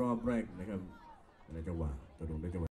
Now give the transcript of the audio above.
รอบแรกนะครับในจังหวะตะลงได้จังหวะ